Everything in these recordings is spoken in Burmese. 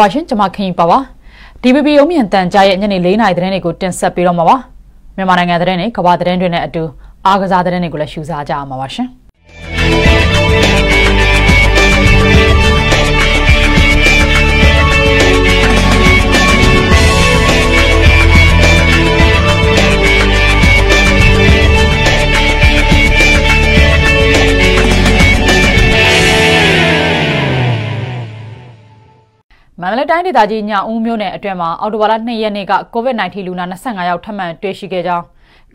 လာပါရှင်ကျွန်မခင်ပါပါ DBB ရုံးမြင့်တန်ကြားရဲ့ညနေ၄နာရီသတင်းတွေကိုတင်ဆက်ပေးတော့မှာပါမြန်မာနိုင်ငံသတင်းတွေကမ္ဘာသတင်းတွေနဲ့အတူအားကစားသတင်းတွေကိုလည်းရှုစားကြအောင်ပါပါရှင် မန္တလေးတိုင်းဒေသကြီးညဦးမြို့နယ်အတွင်းမှာအော်တိုဘာလ2ရက်နေ့က COVID-19 လူနာ25ယောက်ထပ်မံတွေ့ရှိခဲ့ကြောင်း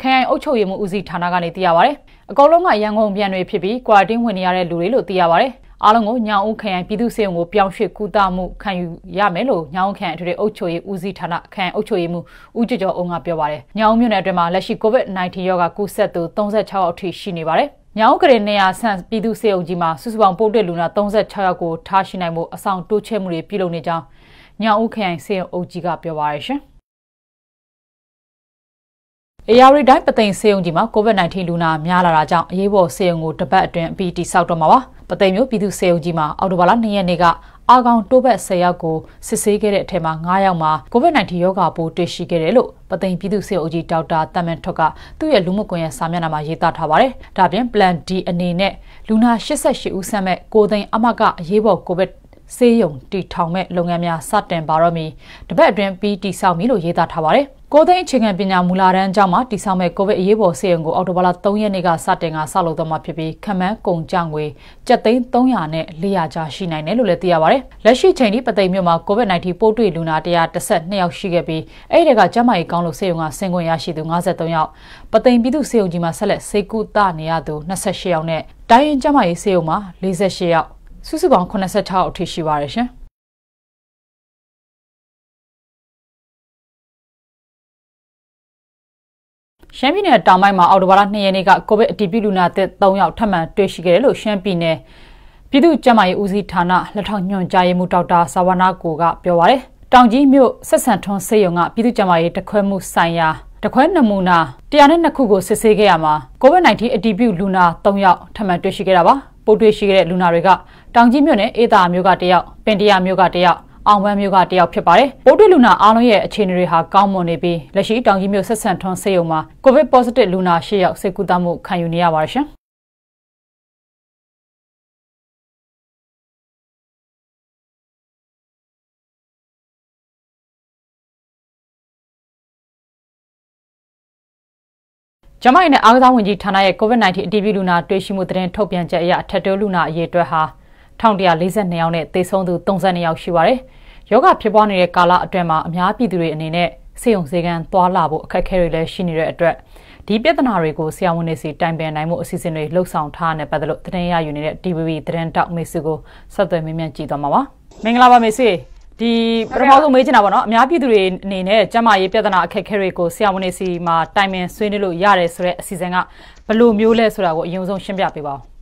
ခရိုင်အုပ်ချုပ်ရေးမှူးဦးစီးဌာနကနေသိရပါဗျ။အကောလုံးကရန်ကုန်ပြန်တွေဖြစ်ပြီးကွာတင်းဝင်နေရတဲ့လူတွေလို့သိရပါဗျ။အားလုံးကိုညောင်ဦးခရိုင်ပြည်သူ့စေုံကိုပြောင်းရွှေ့ကူတာမှုခံယူရမယ်လို့ညောင်ဦးခရိုင်အထွေထွေအုပ်ချုပ်ရေးဦးစီးဌာနခရိုင်အုပ်ချုပ်ရေးမှူးဦးကျော်ကျော်အုံးကပြောပါတယ်။ညောင်ဦးမြို့နယ်အတွင်းမှာလက်ရှိ COVID-19 ရောဂါကူးစက်သူ36ယောက်အထိရှိနေပါတယ်။ ညောင်ကလေးနေရာဆန့်ပြည်သူ့စေအုပ်ကြီးမှာစုစုပေါင်းပို့တဲ့လူနာ36ယောက်ကိုထားရှိနိုင်မှုအဆောင်တိုးချဲ့မှုတွေပြုလုပ်နေကြောင်းညောင်ဦးခရိုင်စေအုပ်ကြီးကပြောပါရရှင်။အေယာရီတိုင်းပသိမ်စေုံကြီးမှာ COVID-19 လူနာများလာတာကြောင့်အရေးပေါ်စေုံကိုတပတ်အတွင်းအပြီးတိစောက်တော့မှာပါ။ပသိမ်မျိုးပြည်သူစေုံကြီးမှာအော်တိုဘာလ2ရက်နေ့က အာကောင်တိုးဘက်10ယောက်ကိုစစ်ဆေးခဲ့တဲ့အထက်မှာ9ယောက်မှာ COVID-19 ရောဂါပိုးတွေ့ရှိခဲ့တယ်လို့ပသိမ်ပြည်သူ့စေအုပ်ကြီးဒေါက်တာတမန်ထွတ်ကသူ့ရဲ့လူမှုကွန်ရက်စာမျက်နှာမှာရေးသားထားပါတယ်။ဒါပြင် Plan D အနေနဲ့လူနာ88ဦးဆန့်မဲ့ကိုသိန်းအမကအရေးပေါ် COVID စေးရုံတီထောင်မဲ့လုပ်ငန်းများစတင်ပါတော့မီတပတ်အတွင်းပြီးတီဆောက်မည်လို့ရေးသားထားပါတယ်။ကိုသိန်းအခြေခံပညာမူလာတန်းကျောင်းမှာတီဆောက်မဲ့ကိုဗစ်အရေးပေါ်စေရုံကိုအော်တိုဘာလ3ရက်နေ့ကစတင်ကဆောက်လုပ်တော့မှာဖြစ်ပြီးခမန်းကုန်ကြငွေကျပ်သိန်း300နဲ့400ကျားရှိနိုင်တယ်လို့လည်းသိရပါတယ်။လက်ရှိချိန်ထိပသိမ်မြို့မှာ COVID-19 ပိုးတွေ့လူနာ132ယောက်ရှိခဲ့ပြီးအဲ့ဒီကကျန်းမာရေးကောင်းလို့စေရုံကဆင်ခွင့်ရရှိသူ53ယောက်ပသိမ်ပြည်သူစေရုံကြီးမှာဆက်လက်စေကူတနေရသူ28ယောက်နဲ့တိုင်းရင်ကျန်းမာရေးစေရုံမှာ48ယောက် စုစုပေါင်း86အထိရှိပါတယ်ရှင်။ရှမ်းပြည်နယ်တောင်ပိုင်းမှာအော်တိုဘာလ2ရက်နေ့ကကိုဗစ်အတည်ပြုလူနာသစ်3ယောက်ထပ်မံတွေ့ရှိခဲ့တယ်လို့ရှမ်းပြည်နယ်ပြည်သူ့ကျန်းမာရေးဦးစီးဌာနလက်ထောက်ညွှန်ကြားရေးမှူးဒေါက်တာဆာဝနာကိုကပြောပါရယ်တောင်ကြီးမြို့ဆက်ဆံထွန်းစေယုံကပြည်သူ့ကျန်းမာရေးတခွဲမှုဆိုင်ရာတခွဲနမူနာ102ခုကိုစစ်ဆေးခဲ့ရမှာ COVID-19 အတည်ပြုလူနာ3ယောက်ထပ်မံတွေ့ရှိခဲ့တာပါ ပိုးတွေ့ရှိခဲ့တဲ့လူနာတွေကတောင်ကြီးမြို့နယ်အေးသာမြို့ကတယောက်ပင်တရာမြို့ကတယောက်အောင်ဝမ်းမြို့ကတယောက်ဖြစ်ပါတယ်။ပိုးတွေ့လူနာအားလုံးရဲ့အခြေအနေတွေဟာကောင်းမွန်နေပြီးလက်ရှိတောင်ကြီးမြို့ဆက်ဆံထွန်းဆေးရုံမှာ COVID positive လူနာ၈ယောက်ဆေးကုသမှုခံယူနေရပါတယ်ရှင်။ ကျမရဲ့အားကစားဝန်ကြီးဌာနရဲ့ COVID-19 အတည်ပြုလူနာတွေ့ရှိမှုသတင်းထုတ်ပြန်ချက်အရထက်တိုးလူနာအရေအတွက်ဟာ1142ယောက်နဲ့သေဆုံးသူ32ယောက်ရှိပါတယ်။ယောဂဖြစ်ပွားနေတဲ့ကာလအတွင်းမှာအများပြည်သူတွေအနေနဲ့စေုံစေကန်းသွားလာဖို့အခက်အခဲတွေလည်းရှိနေတဲ့အတွက်ဒီပြဿနာတွေကိုဆရာဝန်တွေစီတိုင်ပင်နိုင်မှုအစီအစဉ်တွေလှုပ်ဆောင်ထားတဲ့ပတ်သက်လို့သတင်းရယူနေတဲ့ DVB သတင်းတောက်မေစုကိုဆက်သွယ်မေးမြန်းကြည့်သွားမှာပါ။မင်္ဂလာပါမေစု။ ဒီပထမဆုံးမေးချင်တာပေါ့နော်အများပြည်သူတွေအနေနဲ့ကျန်းမာရေးပြဿနာအခက်အခဲတွေကိုဆရာဝန်တွေစီမှာတိုင်ပင်ဆွေးနွေးလို့ရတယ်ဆိုတဲ့အစီအစဉ်ကဘယ်လိုမျိုးလဲဆိုတာကိုအရင်ဆုံးရှင်းပြပေးပါဦး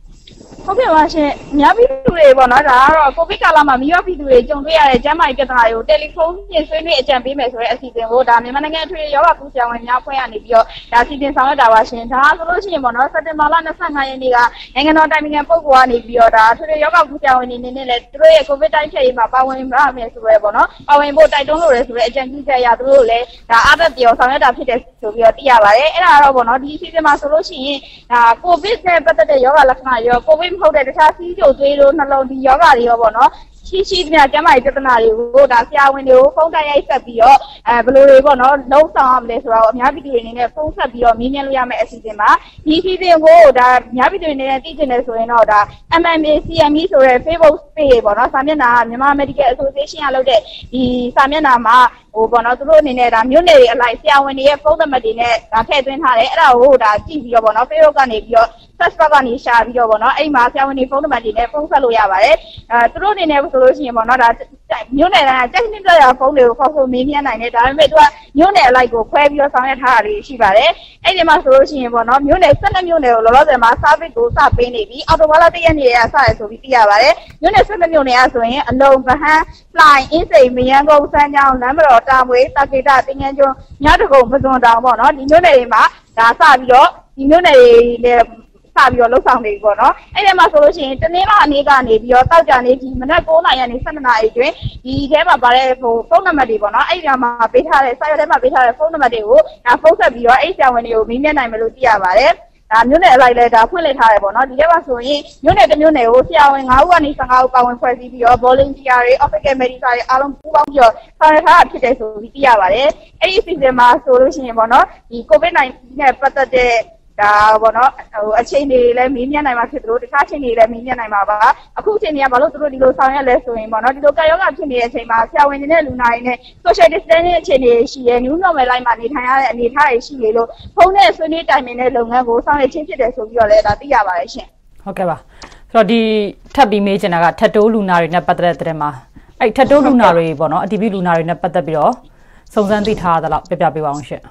ဟုတ်ကဲ့ပါရှင်အများပြည်သူတွေပေါ့နော်ဒါကတော့ကိုဗစ်ကာလမှာမိဘပြည်သူတွေကြုံတွေ့ရတဲ့ကျန်းမာရေးပြဿနာတွေကိုတယ်လီဖုန်းဖြင့်ဆွေးနွေးအကြံပေးမယ်ဆိုတဲ့အစီအစဉ်ကိုဒါမြန်မာနိုင်ငံအထွေထွေရောဂါကူးဆရာဝန်များအဖွဲ့ကနေပြီးတော့ဒါစီစဉ်ဆောင်ရွက်တာပါရှင်ဒါဆိုလို့ရှိရင်ပေါ့နော်စက်တင်ဘာလ25ရက်နေ့ကနိုင်ငံတော်တိုင်ပင်ခံပုဂ္ဂိုလ်ကနေပြီးတော့ဒါအထွေထွေရောဂါကူးဆရာဝန်တွေအနေနဲ့လည်းသူတို့ရဲ့ကိုဗစ်တိုင်းဖြတ်ရေးမှာပါဝင်ပါမယ်ဆိုရဲပေါ့နော်ပါဝင်ဖို့တိုက်တွန်းလို့ရဆိုတဲ့အကြံပြုချက်အရသူတို့လည်းဒါအားသက်ပြောဆောင်ရွက်တာဖြစ်တယ်ဆိုပြီးတော့သိရပါတယ်အဲ့ဒါတော့ပေါ့နော်ဒီအစီအစဉ်မှာဆိုလို့ရှိရင်ဒါကိုဗစ်နဲ့ပတ်သက်တဲ့ရောဂါလက္ခဏာရောကိုဗစ်မဟုတ်တဲ့တခြားစီးကျိုသွေးတို့နှလုံးဒီယောဂတွေရောပေါ့နော်ရှိရှိသမျှကျန်းမာရေးပြဿနာတွေကိုဒါဆရာဝန်တွေကိုဖုန်းတိုက်ရိုက်ဆက်ပြီးတော့အဲဘယ်လိုတွေပေါ့နော်လုံးဆောင်ရမလဲဆိုတော့အများပြည်သူတွေအနေနဲ့ဖုန်းဆက်ပြီးတော့မေးမြန်းလို့ရမယ့်အစီအစဉ်ပါဒီအစီအစဉ်ကိုဒါအများပြည်သူတွေအနေနဲ့သိချင်တယ်ဆိုရင်တော့ဒါ MMA CME ဆိုတဲ့ Facebook page ပေါ့နော်စာမျက်နှာမြန်မာ Medical Association ကလုပ်တဲ့ဒီစာမျက်နှာမှာဟိုပေါ့နော်သူတို့အနေနဲ့ဒါမြို့နယ်တွေအလိုက်ဆရာဝန်တွေရဲ့ဖုန်းနံပါတ်တွေနဲ့ဒါထည့်သွင်းထားတယ်အဲ့ဒါကိုဒါကြည့်ပြီးတော့ပေါ့နော် Facebook ကနေပြီးတော့ search bar ကနေရှာပြီးတော့ပေါ့နော်အဲ့မှာဆရာဝန်တွေဖုန်းနံပါတ်တွေနဲ့ဖုန်းဆက်လို့ရပါတယ်အဲသူတို့အနေနဲ့ဆိုလို့ရှိရင်ပေါ့နော်ဒါမြို့နယ်တိုင်း technical ဖုန်းတွေကိုခေါ်ဆိုမေးမြန်းနိုင်တယ်ဒါပေမဲ့သူကမြို့နယ်အလိုက်ကိုခွဲပြီးတော့ဆောင်ရွက်ထားတာတွေရှိပါတယ်အဲ့ဒီမှာဆိုလို့ရှိရင်ပေါ့နော်မြို့နယ်12မြို့နယ်ကိုလောလောဆယ်မှာ service ကိုစပေးနေပြီအော်တိုဘာလ1ရက်နေ့ကစရဆိုပြီးသိရပါတယ်မြို့နယ်12မြို့နယ်ကဆိုရင်အလုံးဗဟန်းလှိုင်အင်းစိန်မယန်းကုန်းစမ်းချောင်းလမ်းမတော်တာမွေတာကေတာတင်ငန်းကျွန်းညတကုံပဇွန်တောင်ပေါ့နော်ဒီမြို့နယ်တွေမှာဒါစပြီးတော့ဒီမြို့နယ်တွေလည်း စပြီးတော့လှုပ်ဆောင်နေပြီပေါ့နော်အဲ့ဒီမှာဆိုလို့ရှိရင်တနင်္လာနေ့ကနေပြီးတော့တောက်ကြနေဒီမနက်9:00နာရီကနေ12:00နာရီအတွင်းဒီထဲမှာပါတဲ့ဟိုဖုန်းနံပါတ်တွေပေါ့နော်အဲ့ဒီမှာပေးထားတဲ့စာရွက်ထဲမှာပေးထားတဲ့ဖုန်းနံပါတ်တွေကိုဒါဖုန်းဆက်ပြီးတော့အဲ့ဆရာဝန်တွေကိုမေးမြန်းနိုင်မယ်လို့သိရပါတယ်ဒါမြို့နယ်အလိုက်လဲဒါဖွင့်လှစ်ထားတယ်ပေါ့နော်ဒီထဲမှာဆိုရင်မြို့နယ်တစ်မြို့နယ်ကိုဆရာဝန်9ဦးကနေ15ဦးပါဝင်ဖွဲ့စည်းပြီးတော့ volunteer တွေ official medical တွေအားလုံးပူးပေါင်းပြီးတော့ဆောင်ရွက်ထားတာဖြစ်တယ်ဆိုပြီးသိရပါတယ်အဲ့ဒီအစီအစဉ်မှာဆိုလို့ရှိရင်ပေါ့နော်ဒီ covid-19 နဲ့ပတ်သက်တဲ့ ဒါပေါ့နော်ဟိုအချိန်တွေလည်းမေးမြန်းနိုင်မှာဖြစ်သလိုတခြားအချိန်တွေလည်းမေးမြန်းနိုင်မှာပါအခုအချိန်တွေကဘာလို့သူတို့ဒီလိုဆောင်ရွက်လဲဆိုရင်ပေါ့နော်ဒီလိုကာယောဂဖြစ်နေတဲ့အချိန်မှာဆရာဝန်တွေနဲ့လူနာတွေနဲ့ social distancing အချိန်တွေရှိရဲ new normal life မှာနေထိုင်ရတဲ့အနေအထားတွေရှိနေလို့ဖုန်းနဲ့ဆွေးနွေးတိုင်ပင်တဲ့လုပ်ငန်းကိုဆောင်ရွက်ခြင်းဖြစ်တယ်ဆိုပြီးတော့လည်းဒါသိရပါတယ်ရှင်ဟုတ်ကဲ့ပါဆိုတော့ဒီထပ်ပြီးမေးချင်တာကထပ်တိုးလူနာတွေနဲ့ပတ်သက်တဲ့တဲ့မှာအဲ့ထပ်တိုးလူနာတွေပေါ့နော်အတီးပြီးလူနာတွေနဲ့ပတ်သက်ပြီးတော့စုံစမ်းသိထားသလောက်ပြပြပေးပါအောင်ရှင်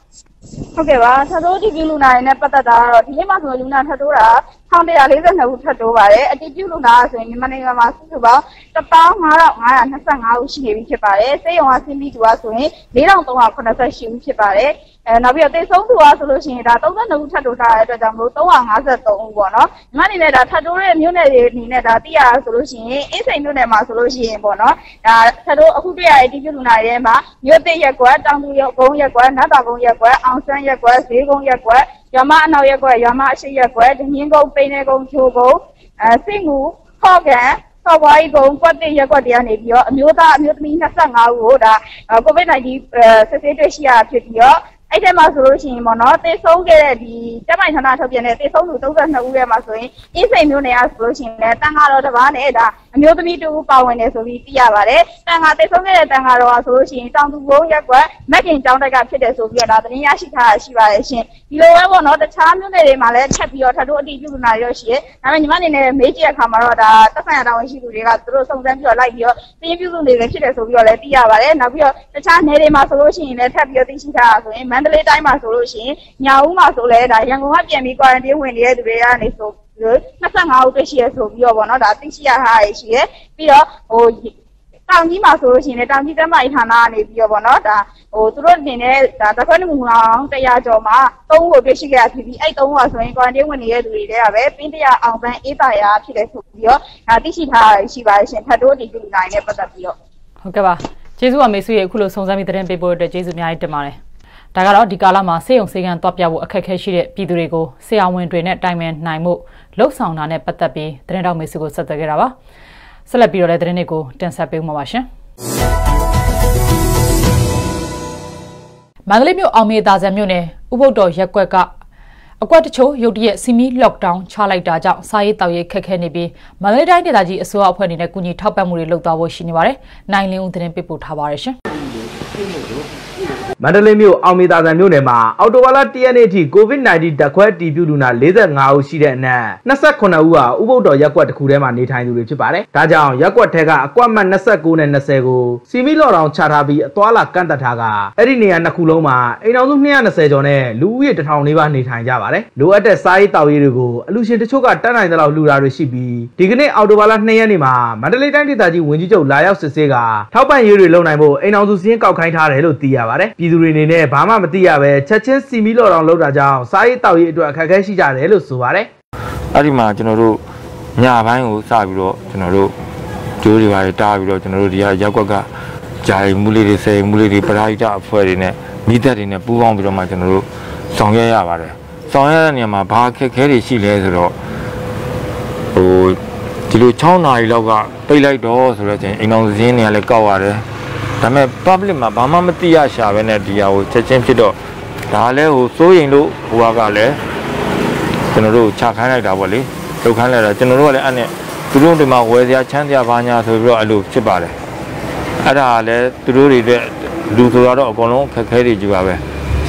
ဟုတ်ကဲ့ပါထပ်တိုးဒီပြလူနာတွေနဲ့ပတ်သက်တာကတော့ဒီနေ့မှဆိုလူနာထပ်တိုးတာ1142ဦးထပ်တိုးပါတယ်အတီးပြလူနာဆိုရင်မြန်မာနိုင်ငံမှာစုစုပေါင်း15525ဦးရှိနေပြီဖြစ်ပါတယ်စေယုံကဆင်းပြီးသူကဆိုရင်4388ဦးဖြစ်ပါတယ်အဲနောက်ပြီးတော့တေဆုံးသူကဆိုလို့ရှိရင်ဒါ32ဦးထပ်တိုးထားတဲ့အတွက်ကြောင့်မလို့353ဦးပေါ့နော်ညီမအနေနဲ့ဒါထပ်တိုးတဲ့မြို့နယ်တွေအနေနဲ့ဒါသိရဆိုလို့ရှိရင်အင်းစိန်မြို့နယ်မှာဆိုလို့ရှိရင်ပေါ့နော်ဒါထပ်တိုးအခုတွေ့ရတဲ့ဒီပြလူနာတွေမှာမြို့သိရက်ကွက်တောင်သူရုံကုန်းရက်ကွက်နတ်တော်ကုန်းရက်ကွက်အောင်ဆန်းရက်ကွက်ဈေးကုန်းရက်ကွက်ရွာမအနောက်ရက်ကွက်ရွာမအရှိရက်ကွက်ဒင်းင်းကုန်းပိန်းနေကုန်းချိုးကုန်းအဲစိတ်ငူခေါ့ကန်ဆော့ဝိုင်းကုန်းကွက်တင်ရက်ကွက်တရားနေပြီးတော့အမျိုးသားအမျိုးသမီး25ဦးကိုဒါ COVID-19 စစ်ဆေးတွေ့ရှိရဖြစ်ပြီးတော့ အဲ့ထဲမှာဆိုလို့ရှိရင်ပေါ့နော်တေဆုံးခဲ့တဲ့ဒီတက်မိုင်ဌာနထုတ်ပြန်တဲ့တေဆုံးသူ32ဦးထဲမှာဆိုရင်အင်းစိန်မျိုးနယ်ကဆိုလို့ရှိရင်လည်းတန်ခါတော်တစ်ပါးနဲ့ဒါအမျိုးသမီးတူပါဝင်တယ်ဆိုပြီးသိရပါတယ်တန်ခါတေဆုံးခဲ့တဲ့တန်ခါတော်ကဆိုလို့ရှိရင်တောင်သူဘုံရက်ကွက်မက်ကင်ကျောင်းတိုက်ကဖြစ်တယ်ဆိုပြီးတော့ဒါသတင်းရရှိထားတာရှိပါတယ်ရှင်ဒီလိုပဲပေါ့နော်တခြားမျိုးနယ်တွေမှာလည်းချက်ပြီးတော့ထပ်တို့အတိပြုလူနာရရှိရဲဒါပေမဲ့ညီမအနေနဲ့မေးကြည့်တဲ့အခါမှာတော့ဒါသက်ဆိုင်ရာတာဝန်ရှိသူတွေကသူတို့စုံစမ်းပြီးတော့လိုက်ပြီးတော့တင်းပြုစုနေတယ်ဖြစ်တယ်ဆိုပြီးတော့လည်းသိရပါတယ်နောက်ပြီးတော့တခြားနယ်တွေမှာဆိုလို့ရှိရင်လည်းထပ်ပြီးတော့သိရှိထားတာဆိုရင်မန္တလေးတိုင်းမှာဆိုလို့ရှိရင်ညာဦးမှာဆိုလဲဒါရန်ကုန်ကပြန်ပြီး quarantine ဝင်နေတဲ့သူတွေကနေဆို25ဦးတွေ့ရှိရဆိုပြီးတော့ဗောနော်ဒါသိရှိရတာရှိရပြီးတော့ဟိုတောင်ကြီးမှာဆိုလို့ရှိရင်လည်းတောင်ကြီးတက်မိုင်ဌာနကနေပြီးတော့ဗောနော်ဒါဟိုသူတို့အနေနဲ့ဒါတစ်ခွက်နမူနာအောင်တရားကျော်မှာ၃ခုတွေ့ရှိခဲ့ရဖြစ်ပြီးအဲ့၃ခုကဆိုရင် quarantine ဝင်နေတဲ့သူတွေတည်းကပဲပင်းတရားအောင်ပန်းအေးပါရာဖြစ်တယ်ဆိုပြီးတော့ဒါသိရှိထားရရှိပါရှင်ထပ်တိုးဒီလူနိုင်နဲ့ပတ်သက်ပြီးတော့ဟုတ်ကဲ့ပါကျေးဇူးပါမေဆုရဲ့အခုလိုစုံစမ်းပြီးသတင်းပေးပို့တဲ့အတွက်ကျေးဇူးအများကြီးတင်ပါတယ် ဒါကတော့ဒီကာလမှာစေယုံစေကန်သွားပြဖို့အခက်အခဲရှိတဲ့ပြည်သူတွေကိုဆရာဝန်တွေနဲ့တိုင်ပင်နိုင်မှုလှုပ်ဆောင်တာနဲ့ပတ်သက်ပြီးသတင်းတော်မေစုကိုဆက်သွယ်ခဲ့တာပါဆက်လက်ပြီးတော့လည်းသတင်းတွေကိုတင်ဆက်ပေးမှာပါရှင်မန္တလေးမြို့အောင်မေသာဇံမြို့နယ်ဥပုဒ္တော်ရက်ကွက်ကအကွက်တချို့ရုတ်တရက်စီမီ lockdown ချလိုက်တာကြောင့်စားရေးတောက်ရေးခက်ခဲနေပြီးမန္တလေးတိုင်းဒေသကြီးအစိုးရအဖွဲ့အနေနဲ့ကူညီထောက်ပံ့မှုတွေလုပ်သွားဖို့ရှိနေပါတယ်။နိုင်လင်းဦးသတင်းပေးပို့ထားပါတယ်ရှင်။ မန္တလေးမြို့အောင်မေတာဆန်မြို့နယ်မှာအော်တိုဘာလ1ရက်နေ့ထိ COVID-19 ဓာတ်ခွဲတီးပြုလူနာ45ဦးရှိတဲ့အနက်29ဦးဟာဥပုဒ္တော်ရက်ကွက်တစ်ခုထဲမှာနေထိုင်သူတွေဖြစ်ပါတယ်။ဒါကြောင့်ရက်ကွက်ထဲကအကွက်မှတ်29နဲ့20ကိုစီမီလော်တောင်ချထားပြီးအသွာလာကန့်သက်ထားကအဲ့ဒီနေရာနှစ်ခုလုံးမှာအိမ်တော်စု220ကျော်နဲ့လူဦးရေ1000နီးပါးနေထိုင်ကြပါတယ်။လိုအပ်တဲ့စားရေးတောက်ရေးတွေကိုအလူရှင်တချို့ကတတ်နိုင်တဲ့လောက်လှူတာတွေရှိပြီးဒီကနေ့အော်တိုဘာလ2ရက်နေ့မှာမန္တလေးတိုင်းဒေသကြီးဝန်ကြီးချုပ်လာရောက်စစ်ဆေးကထောက်ပံ့ရေးတွေလုပ်နိုင်ဖို့အိမ်တော်စုစည်းကောက်ခိုင်းထားတယ်လို့သိရပါတယ်။ပြည်သူတွေအနေနဲ့ဘာမှမသိရပဲချက်ချင်းစီမီလော်တောင်လောက်တာကြောင့်စားရေးတောက်ရေးအတွက်အခက်အခဲရှိကြတယ်လို့ဆိုပါတယ်အဲ့ဒီမှာကျွန်တော်တို့ညပိုင်းကိုစပြီးတော့ကျွန်တော်တို့ကျိုးတွေပါတားပြီးတော့ကျွန်တော်တို့ဒီကရောက်ကွက်ကဂျာရီမူလေးတွေဆယ်မူလေးတွေပရာဟိတအဖွဲ့တွေနဲ့မိသက်တွေနဲ့ပူးပေါင်းပြီးတော့မှကျွန်တော်တို့ဆောင်ရွက်ရပါတယ်ဆောင်ရွက်တဲ့နေရာမှာဘာအခက်အခဲတွေရှိလဲဆိုတော့ဟိုဒီလို6နာရီလောက်ကပိတ်လိုက်တော့ဆိုတော့ချင်းအိမ်အောင်စင်းတွေကလည်းကောက်ရတယ် ဒါပေမဲ့ public မှာဘာမှမသိရရှာပဲနဲ့ဒီဟာကိုချက်ချင်းဖြစ်တော့ဒါလည်းဟိုစိုးရင်လို့ဟိုကလည်းကျွန်တော်တို့ခြာခိုင်းလိုက်တာပေါ့လေလောက်ခိုင်းလိုက်တာကျွန်တော်တို့ကလည်းအဲ့နဲ့သူတို့ဒီမှာဝယ်စရာချမ်းစရာဘာညာဆိုပြီးတော့အဲ့လိုဖြစ်ပါတယ်အဲ့ဒါလည်းသူတို့တွေတဲ့လူဆိုတော့အကုန်လုံးခက်ခဲတွေကြီးပါပဲ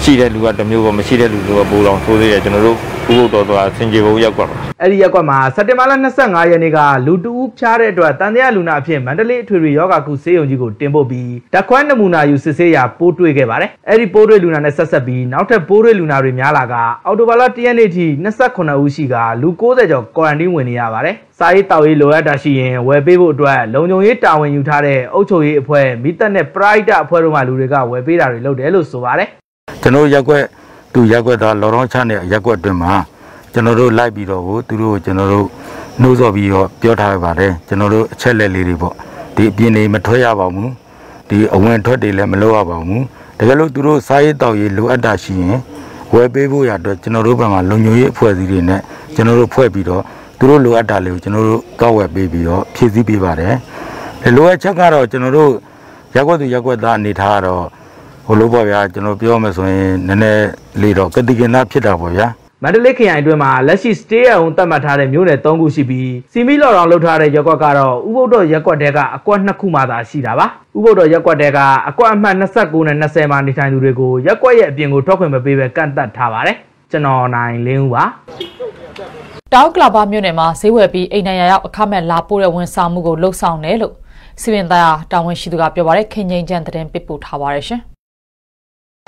ရှိတဲ့လူကတစ်မျိုးပေါ့မရှိတဲ့လူတွေကပိုတော်ဆိုသေးတယ်ကျွန်တော်တို့ဥပုတော်တော်ဆင်ကြေဘုံရက်ကွက်ပါအဲ့ဒီရက်ကွက်မှာစက်တင်ဘာလ25ရက်နေ့ကလူတူဦးဖျားတဲ့အတွက်တန်တရားလူနာအဖြစ်မန္တလေးအထွေထွေယောဂကုဆေးရုံကြီးကိုတင်ပို့ပြီးဓာတ်ခွဲနမူနာယူစစ်ဆေးရာပိုးတွေ့ခဲ့ပါတယ်အဲ့ဒီပိုးတွေ့လူနာနဲ့ဆက်ဆက်ပြီးနောက်ထပ်ပိုးတွေ့လူနာတွေများလာကအော်တိုဘာလ1ရက်နေ့ထိ28ဦးရှိကလူ90ကျော်ကွာရန်တင်းဝင်နေရပါတယ်စာရေးတောက်ရေးလိုအပ်တာရှိရင်ဝယ်ပေးဖို့အတွက်လုံခြုံရေးတာဝန်ယူထားတဲ့အုပ်ချုပ်ရေးအဖွဲ့မိသက်နဲ့ပရိုက်တာအဖွဲ့တို့မှလူတွေကဝယ်ပေးတာတွေလုပ်တယ်လို့ဆိုပါတယ် ကျွန်တော်ရက်ွက်သူရက်ွက်သားလော်ရောချတဲ့ရက်ွက်တွင်မှာကျွန်တော်တို့လိုက်ပြီးတော့ကိုသူတို့ကိုကျွန်တော်တို့နှိုးဆော်ပြီးတော့ပြောထားပါတယ်ကျွန်တော်တို့အချက်လက်လေးတွေပေါ့ဒီအပြင်နေမထွက်ရပါဘူးဒီအဝင်ထွက်တွေလည်းမလုပ်ရပါဘူးတကယ်လို့သူတို့စားရေးတောက်ရေးလိုအပ်တာရှိရင်ဝယ်ပေးဖို့ရတော့ကျွန်တော်တို့ဘက်မှာလုံခြုံရေးအဖွဲ့အစည်းတွေနဲ့ကျွန်တော်တို့ဖွဲ့ပြီးတော့သူတို့လိုအပ်တာလေးကိုကျွန်တော်တို့ကောက်ဝယ်ပေးပြီးတော့ဖြည့်ဆည်းပေးပါတယ်လိုအပ်ချက်ကတော့ကျွန်တော်တို့ရက်ွက်သူရက်ွက်သားအနေထားကတော့ ဟိုလိုပေါ့ဗျာကျွန်တော်ပြောမယ်ဆိုရင်နည်းနည်းလေးတော့ကတိကနာဖြစ်တာပေါ့ဗျာမန္တလေးခရိုင်အတွင်းမှာလက်ရှိ stay at home သတ်မှတ်ထားတဲ့မြို့နယ်3ခုရှိပြီးစီမီလော်တောင်လှုပ်ထားတဲ့ရက်ကွက်ကတော့ဥပုဒ္ဒေရက်ကွက်တဲကအကွက်2ခုမှသာရှိတာပါဥပုဒ္ဒေရက်ကွက်တဲကအကွက်အမှတ်29နဲ့20မှာနေထိုင်သူတွေကိုရက်ကွက်ရဲ့အပြင်ကိုထွက်ခွင့်မပေးဘဲကန့်သတ်ထားပါတယ်ကျွန်တော်နိုင်လင်းဦးပါတောက်ကလာပါမြို့နယ်မှာဈေးဝယ်ပြီးအိမ်နိုင်ရရောက်အခမဲ့လာပို့တဲ့ဝန်ဆောင်မှုကိုလှုပ်ဆောင်တယ်လို့စီရင်သားတာဝန်ရှိသူကပြောပါတယ်ခင်ငိမ့်ချန်တဲ့ပစ်ပို့ထားပါတယ်ရှင်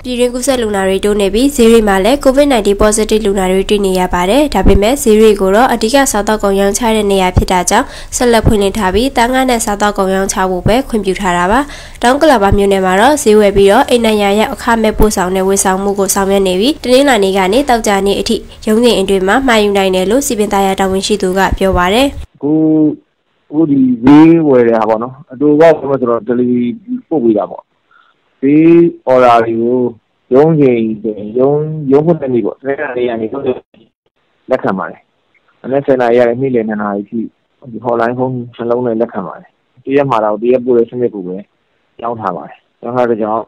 ပြည်ရင်းကူးစက်လူနာတွေတိုးနေပြီးဈေးတွေမှာလည်း COVID-19 positive လူနာတွေတွေ့နေရပါတယ်။ဒါပေမဲ့ဈေးတွေကိုတော့အဓိကစားတော့ကုန်ရောင်းချတဲ့နေရာဖြစ်တာကြောင့်ဆက်လက်ဖွင့်လှစ်ထားပြီးတန်းကားနဲ့စားတော့ကုန်ရောင်းချဖို့ပဲခွင့်ပြုထားတာပါ။တောင်ကလာပါမြို့နယ်မှာတော့ဈေးဝယ်ပြီးတော့အိမ်နိုင်ရရဲ့အခမဲ့ပို့ဆောင်တဲ့ဝန်ဆောင်မှုကိုဆောင်ရွက်နေပြီးတနင်္လာနေ့ကနေတောက်ကြနေ့အထိရုံးစဉ်အတွင်းမှာမှာယူနိုင်တယ်လို့စီပင်သားရတာဝန်ရှိသူကပြောပါတယ်။ခုခုဒီဈေးဝယ်ရတာပေါ့နော်။အတူကဆိုတော့ delivery ပို့ပေးတာပေါ့ ဒီအော်ဒါတွေကိုရုံးချိန်ရုံးရုံးခွင့်တဲ့နေ့ပေါ့တနင်္လာနေ့ကနေလက်ခံပါတယ်။အနက်10နာရီကနေနေ့လယ်2နာရီထိဒီဟော်လိုင်းဖုန်းနှလုံးနဲ့လက်ခံပါတယ်။တရက်မှာတော့တရက်ပို့တဲ့စနစ်ကိုပဲကြောင်းထားပါတယ်။ကြောင်းထားတဲ့ကြောင့်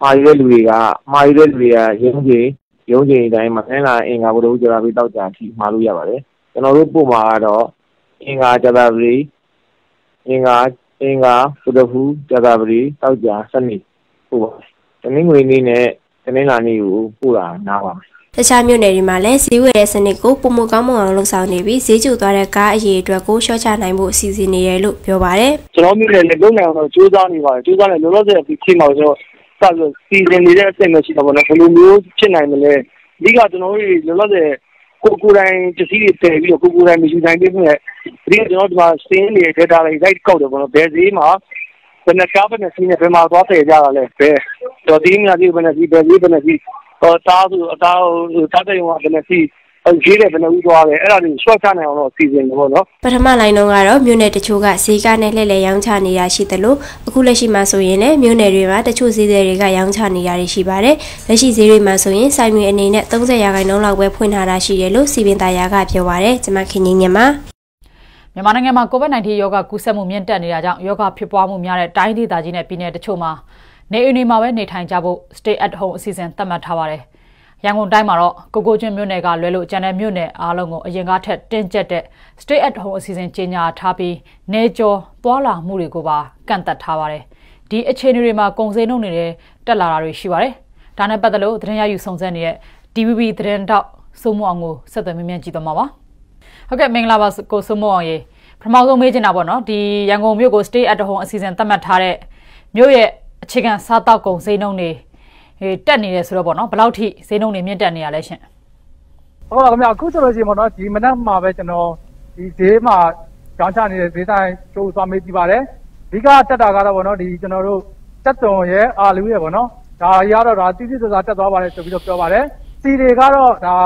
မှာယူတဲ့လူတွေကမှာယူတဲ့လူတွေကရုံးချိန်ရုံးချိန်တိုင်းမှာတနင်္လာအင်္ဂါဘုဒ္ဓကြာပြီးတောက်ကြထိမှာလို့ရပါတယ်။ကျွန်တော်တို့ပို့မှာကတော့အင်္ဂါကြာတာပတိအင်္ဂါအင်္ဂါဘုဒ္ဓဖူးကြာတာပတိတောက်ကြစနေ ပို့ပါတနင်္ဂနွေနေ့နဲ့တနင်္လာနေ့ကိုပို့တာနားပါမယ်တခြားမြို့နယ်တွေမှာလည်းဈေးဝယ်တဲ့စနစ်ကိုပုံမကောင်းမွန်အောင်လုပ်ဆောင်နေပြီးဈေးကျသွားတဲ့ကားအရေးအတွက်ကိုရှော့ချနိုင်ဖို့အစီအစဉ်နေတယ်လို့ပြောပါတယ်။ကျွန်တော်မြို့နယ်လည်းလုံနိုင်အောင်တော့ကြိုးစားနေပါတယ်။ကြိုးစားနေလောလောဆယ်ဒီချိန်မှာဆိုတော့စပြီးစီစဉ်နေတဲ့အဆင့်မရှိတော့ဘူးနော်။ဘယ်လိုမျိုးဖြစ်နိုင်မလဲ။အဓိကကျွန်တော်တို့လောလောဆယ်ကိုကိုယ်တိုင်ပစ္စည်းတွေတည်ပြီးတော့ကိုကိုယ်တိုင်မယူနိုင်သေးဘူးနဲ့ဒီကကျွန်တော်ဒီမှာစင်းနေတဲ့ data တွေ right ကောက်တယ်ပေါ့နော်။ဘယ်ဈေးမှာ ဘယ်နှကားဘယ်နှစီးနဲ့ဘယ်မှာသွားတည်ကြတာလဲဘယ်တော့ဒီမြာကြီးဘယ်နှစီးဘယ်ကြီးဘယ်နှစီးဟောတားဆိုအတားတားတဲ့ရောဘယ်နှစီးရေးတယ်ဘယ်နှဦးသွားတယ်အဲ့ဒါတွေ short ချနိုင်အောင်တော့စီစဉ်တယ်ပေါ့နော်ပထမလိုင်းတုန်းကတော့မြို့နယ်တချို့ကဈေးကားနဲ့လှည့်လည်ရောင်းချနေတာရှိသလိုအခုလက်ရှိမှာဆိုရင်လည်းမြို့နယ်တွေမှာတချို့ဈေးတွေကရောင်းချနေတာတွေရှိပါတယ်လက်ရှိဈေးတွေမှာဆိုရင်စိုင်းတွေအနေနဲ့30ရာခိုင်နှုန်းလောက်ပဲဖွင့်ထားတာရှိတယ်လို့စီပင်သားရကပြောပါတယ်ကျွန်မခင်ကြီးညမ မြန်မာနိုင်ငံမှာ COVID-19 ရောဂါကူးစက်မှုမြင့်တက်နေတာကြောင့်ရောဂါဖြစ်ပွားမှုများတဲ့တိုင်းဒေသကြီးနဲ့ပြည်နယ်တချို့မှာနေအိမ်တွေမှာပဲနေထိုင်ကြဖို့ stay at home အစီအစဉ်သတ်မှတ်ထားပါတယ်။ရန်ကုန်တိုင်းမှာတော့ကိုကိုကျွန်းမြို့နယ်ကလွဲလို့ကျန်တဲ့မြို့နယ်အားလုံးကိုအရင်ကထက်တင်းကျပ်တဲ့ stay at home အစီအစဉ်ကြီးညာထားပြီးနေကျော်ပွာလာမှုတွေကိုပါကန့်သက်ထားပါတယ်။ဒီအခြေအနေတွေမှာကုန်စည်နှုန်းတွေတက်လာတာတွေရှိပါတယ်။ဒါနဲ့ပတ်သက်လို့သတင်းရယူစုံစမ်းနေတဲ့ DVB သတင်းတောက်စိုးမိုးအောင်ကိုဆက်သွယ်မြင်မြန်ကြည့်တော့မှာပါ။ ဟုတ်ကဲ့မင်္ဂလာပါကိုစိုးမိုးအောင်ရေပထမဆုံးမေးချင်တာပေါ့နော်ဒီရန်ကုန်မြို့ကို stay at home အစီအစဉ်သတ်မှတ်ထားတဲ့မြို့ရဲ့အခြေခံစားတောက်ကုန်ဈေးနှုန်းတွေတက်နေတယ်ဆိုတော့ပေါ့နော်ဘယ်လောက်ထိဈေးနှုန်းတွေမြင့်တက်နေရလဲရှင်ဟုတ်ပါခင်ဗျအခုဆိုလို့ရှိရင်ပေါ့နော်ဒီမနက်မှာပဲကျွန်တော်ဒီဈေးမှာကြောင်းချနေတဲ့ဈေးတိုင်းကျိုးသွားမေးကြည့်ပါတယ်အဓိကတက်တာကတော့ပေါ့နော်ဒီကျွန်တော်တို့တက်သွန်ရဲ့အာလူရဲ့ပေါ့နော်ဒါကြီးကတော့ဒါတိတိကျကျတက်သွားပါတယ်ဆိုပြီးတော့ပြောပါတယ်စီတွေကတော့ဒါ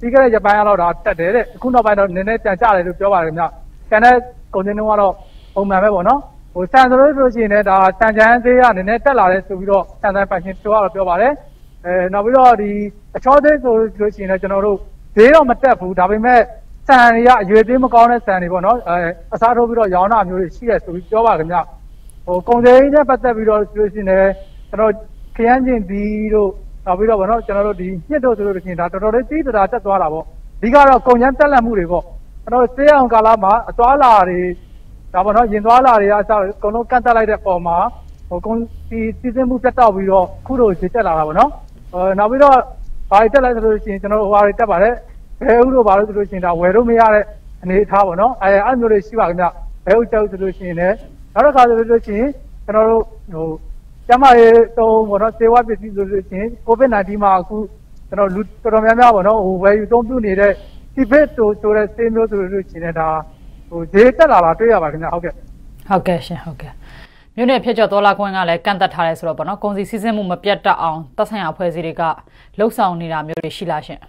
ပြီးခဲ့တဲ့ရက်ပိုင်းကတော့ဒါတက်တယ်တဲ့အခုနောက်ပိုင်းတော့နည်းနည်းပြန်ကျတယ်လို့ပြောပါတယ်ခင်ဗျကျန်တဲ့ကုန်စည်နှုန်းကတော့ပုံမှန်ပဲပေါ့နော်ဟိုဆန်ဆိုလို့ဆိုရင်လည်းဒါဆန်ချမ်းသေးရနည်းနည်းတက်လာတယ်ဆိုပြီးတော့ဆန်ဆိုင်ပိုင်ရှင်တို့ကတော့ပြောပါတယ်အဲနောက်ပြီးတော့ဒီအချောသေးဆိုလို့ရှိရင်လည်းကျွန်တော်တို့ဈေးတော့မတက်ဘူးဒါပေမဲ့ဆန်တွေကအရွေသေးမကောင်းတဲ့ဆန်တွေပေါ့နော်အဲအစားထိုးပြီးတော့ရောင်းတာမျိုးတွေရှိတယ်ဆိုပြီးပြောပါခင်ဗျဟိုကုန်စည်နဲ့ပတ်သက်ပြီးတော့ဆိုလို့ရှိရင်လည်းကျွန်တော်ခရမ်းကျင်ဒီတို့ နောက်ပြီးတော့ဗောနော်ကျွန်တော်တို့ဒီညစ်တို့ဆိုလို့ရှိရင်ဒါတော်တော်လေးတီးတရာတက်သွားတာပေါ့အဓိကတော့ကုန်ကျန်းတက်လက်မှုတွေပေါ့ကျွန်တော်စေးအောင်ကာလမှာအသွားလာတွေဒါပေါ့နော်ရင်သွားလာတွေကအစအကုန်လုံးကန့်တက်လိုက်တဲ့ပုံမှာဟိုကုန်ဒီစီစဉ်မှုပြတ်တော့ပြီးတော့ခုတို့ခြေတက်လာတာပေါ့နော်အဲနောက်ပြီးတော့ဘာတွေတက်လိုက်ဆိုလို့ရှိရင်ကျွန်တော်တို့ဟိုဟာတွေတက်ပါတယ်ဘယ်ဥတို့ဘာလို့ဆိုလို့ရှိရင်ဒါဝယ်လို့မရတဲ့အနေအထားပေါ့နော်အဲအဲ့မျိုးတွေရှိပါခင်ဗျဘယ်ဥကြောက်ဆိုလို့ရှိရင်လည်းနောက်တစ်ခါဆိုလို့ရှိရင်ကျွန်တော်တို့ဟို ကျမရေးတုံးပေါ့နော်စေဝါပစ္စည်းဆိုလို့ရှိရင် COVID-19 မှာအခုကျွန်တော်လူတော်တော်များများပေါ့နော်ဟိုဝယ်ယူသုံးပြုနေတဲ့ TBIT ဆိုဆိုတဲ့စေးမျိုးဆိုလို့ရှိရင်ဒါဟိုဈေးတက်လာတာတွေ့ရပါခင်ဗျဟုတ်ကဲ့ဟုတ်ကဲ့ရှင်ဟုတ်ကဲ့မြို့နယ်ဖြစ်ကျော်ဒေါ်လာကွင်းကလည်းကန့်သက်ထားတယ်ဆိုတော့ပေါ့နော်ကုန်စည်စည်းစိမ်မှုမပြတ်တတ်အောင်သက်ဆိုင်ရာအဖွဲ့အစည်းတွေကလှုပ်ဆောင်နေတာမျိုးတွေရှိလားရှင်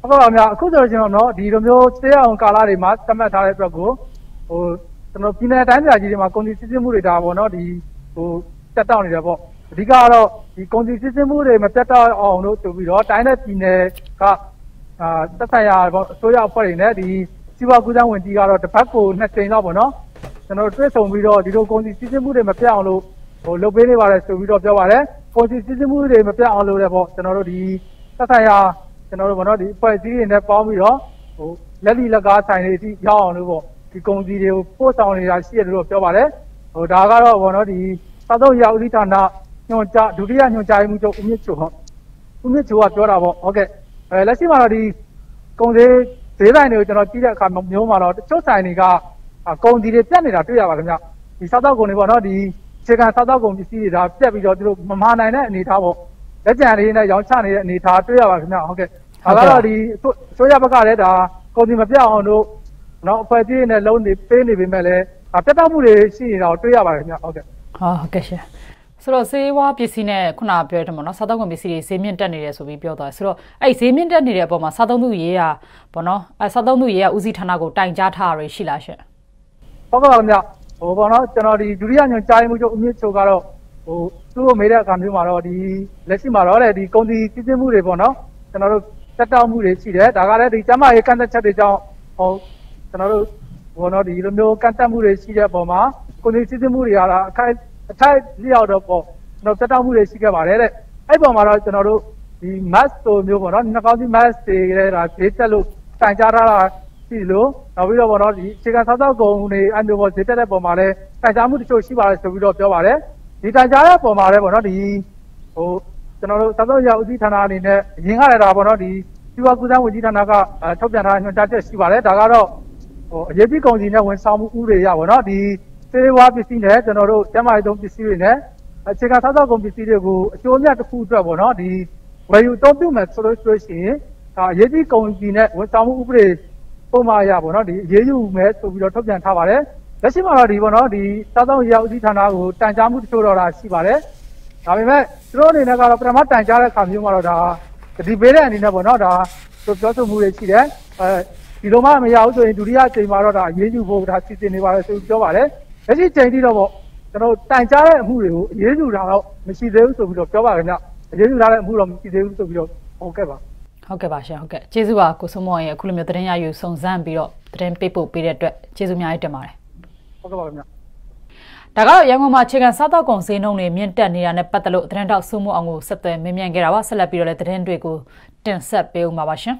ဟုတ်ကဲ့ပါဗျာအခုဆိုရင်တော့ဒီလိုမျိုးတေးအောင်ကာလတွေမှာသတ်မှတ်ထားတဲ့အတွက်ကိုဟိုကျွန်တော်ပြည်내တိုင်းပြည်ကြီးတွေမှာကုန်စည်စစ်စစ်မှုတွေဒါပေါ့နော်ဒီဟို တက်တောက်နေတယ်ပေါ့အဓိကကတော့ဒီကုန်စည်စစ်စစ်မှုတွေမတက်တောက်အောင်လို့ဆိုပြီးတော့တိုင်းနဲ့ပြည်နယ်ကအာတက်ဆိုင်ရာပေါ့အစိုးရအဖွဲ့တွေနဲ့ဒီစီးပွားကူးသန်းဝင်ကြီးကတော့တစ်ပတ်ကိုနှစ်ကြိမ်တော့ပေါ့နော်ကျွန်တော်တွေ့ဆုံပြီးတော့ဒီလိုကုန်စည်စစ်စစ်မှုတွေမပြတ်အောင်လို့ဟိုလုပ်ပေးနေပါတယ်ဆိုပြီးတော့ပြောပါတယ်ကုန်စည်စစ်စစ်မှုတွေမပြတ်အောင်လို့လည်းပေါ့ကျွန်တော်တို့ဒီတက်ဆိုင်ရာကျွန်တော်တို့ဘောနော်ဒီအဖွဲ့အစည်းတွေနဲ့ပေါင်းပြီးတော့ဟိုလက်လီလက်ကားဆိုင်တွေအထိရောက်အောင်လို့ပေါ့ဒီကုန်စည်တွေကိုပို့ဆောင်နေတာရှိတယ်လို့ပြောပါတယ်ဟိုဒါကတော့ဘောနော်ဒီ သာတော့ရာဦးစီးဌာနညွှန်ကြားဒုတိယညွှန်ကြားမှုချုပ်ဦးမြင့်ချိုဟောဦးမြင့်ချိုကပြောတာပေါ့ဟုတ်ကဲ့အဲလက်ရှိမှာတော့ဒီကုန်စည်ဈေးဆိုင်တွေကိုကျွန်တော်ကြည့်တဲ့အခါမျိုးမှာတော့တချို့ဆိုင်တွေကကုန်စည်တွေပြတ်နေတာတွေ့ရပါခင်ဗျဒီစားတော့ကုန်တွေပေါ့နော်ဒီခြေခံစားတော့ကုန်ပစ္စည်းတွေဒါပြတ်ပြီးတော့သူတို့မမာနိုင်တဲ့အနေအထားပေါ့လက်ကျန်လေးနဲ့ရောင်းချနေတဲ့အနေအထားတွေ့ရပါခင်ဗျဟုတ်ကဲ့ဒါကတော့ဒီအစိုးရဘက်ကလည်းဒါကုန်စီမပြတ်အောင်လို့နော်အဖွဲ့အစည်းနဲ့လုံးနေပေးနေပေမဲ့လည်းပြတ်တောက်မှုတွေရှိနေတာကိုတွေ့ရပါတယ်ခင်ဗျဟုတ်ကဲ့ ဟုတ်ကဲ့ရှင်ဆိုတော့ဈေးဝါးပစ္စည်းနဲ့ခုနပြောတဲ့မှာနော်စားသုံးကုန်ပစ္စည်းတွေဈေးမြင့်တက်နေတယ်ဆိုပြီးပြောသွားတယ်ဆိုတော့အဲ့ဈေးမြင့်တက်နေတဲ့အပေါ်မှာစားသုံးသူရေးရပေါ့နော်အဲစားသုံးသူရေးရဦးစီးဌာနကိုတိုင်ကြားထားရရှိလားရှင်ဟုတ်ကဲ့ပါခင်ဗျဟိုပေါ့နော်ကျွန်တော်ဒီဒုတိယညွှန်ကြားမှုချုပ်အမြင့်ချုပ်ကတော့ဟိုသူ့ကိုမေးတဲ့အခါမျိုးမှာတော့ဒီလက်ရှိမှာတော့လေဒီကုန်စည်စီးဆင်းမှုတွေပေါ့နော်ကျွန်တော်တို့တက်တောက်မှုတွေရှိတယ်ဒါကလည်းဒီကျမရေးကန့်သက်ချက်တွေကြောင့်ဟိုကျွန်တော်တို့ဘောနော်ဒီလိုမျိုးကန့်သက်မှုတွေရှိတဲ့ပုံမှာကိုယ်စီစစ်မှုတွေဟာအခိုက် အထိုက်လျောက်တော့ပေါ့ကျွန်တော်တက်တောက်မှုတွေရှိခဲ့ပါတယ်တဲ့အဲ့ပုံမှာတော့ကျွန်တော်တို့ဒီ mask တို့မျိုးပေါ့နော်နှာခေါင်းစည်း mask တွေတဲ့ဒါဈေးတက်လို့တိုင်ကြားထားတာရှိလို့နောက်ပြီးတော့ပေါ့နော်ဒီအခြေခံစားသောက်ကုန်တွေအမျိုးပေါ့ဈေးတက်တဲ့ပုံမှာလည်းတိုင်ကြားမှုတချို့ရှိပါတယ်ဆိုပြီးတော့ပြောပါတယ်ဒီတိုင်ကြားတဲ့ပုံမှာလည်းပေါ့နော်ဒီဟိုကျွန်တော်တို့စားသောက်ရဦးစီးဌာနအနေနဲ့အရင်ကလည်းဒါပေါ့နော်ဒီစီဝါကူးသန်းဝန်ကြီးဌာနကထုတ်ပြန်ထားညွှန်ကြားချက်ရှိပါတယ်ဒါကတော့ဟိုအရေးကြီးကုန်စည်နဲ့ဝန်ဆောင်မှုဥပဒေရပါတော့ဒီ စေဝါပစ္စည်းနဲ့ကျွန်တော်တို့ကျန်းမာရေးသုံးပစ္စည်းတွေနဲ့အခြေခံစားသောက်ကုန်ပစ္စည်းတွေကိုအကျိုးအမြတ်တစ်ခုအတွက်ပေါ့နော်ဒီဝယ်ယူသုံးပြုမယ်ဆိုလို့ဆိုရှင်ဒါအရေးကြီးကုန်စည်နဲ့ဝန်ဆောင်မှုဥပဒေပုံမှန်ရပေါ့နော်ဒီအရေးယူမယ်ဆိုပြီးတော့ထုတ်ပြန်ထားပါတယ်လက်ရှိမှာတော့ဒီပေါ့နော်ဒီစားသောက်ရေးဦးစီးဌာနကိုတန်ကြားမှုတချို့တော့ရှိပါတယ်ဒါပေမဲ့သူတို့အနေနဲ့ကတော့ပထမတန်ကြားတဲ့အခါမျိုးမှာတော့ဒါဒီပေးတဲ့အနေနဲ့ပေါ့နော်ဒါသူပြောဆိုမှုတွေရှိတယ်အဲဒီလိုမှမရဘူးဆိုရင်ဒုတိယအချိန်မှာတော့ဒါအရေးယူဖို့ဒါစီစဉ်နေပါတယ်ဆိုပြီးပြောပါတယ် လက်ရှိချိန်ထိတော့ပေါ့ကျွန်တော်တိုင်ကြားတဲ့အမှုတွေကိုအရေးယူတာတော့မရှိသေးဘူးဆိုပြီးတော့ပြောပါခင်ဗျအရေးယူထားတဲ့အမှုတော့မရှိသေးဘူးဆိုပြီးတော့ဟုတ်ကဲ့ပါဟုတ်ကဲ့ပါရှင်ဟုတ်ကဲ့ကျေးဇူးပါကိုစိုးမောင်ရဲ့အခုလိုမျိုးသတင်းရယူစုံစမ်းပြီးတော့သတင်းပေးပို့ပေးတဲ့အတွက်ကျေးဇူးအများကြီးတင်ပါတယ်ဟုတ်ကဲ့ပါခင်ဗျဒါကတော့ရန်ကုန်မှာခြေခံစားတော့ကုန်ဈေးနှုန်းတွေမြင့်တက်နေတာနဲ့ပတ်သက်လို့သတင်းတောက်စုမှုအောင်ကိုဆက်သွယ်မင်းမြန်ခဲ့တာပါဆက်လက်ပြီးတော့လည်းသတင်းတွေကိုတင်ဆက်ပေးဦးမှာပါရှင်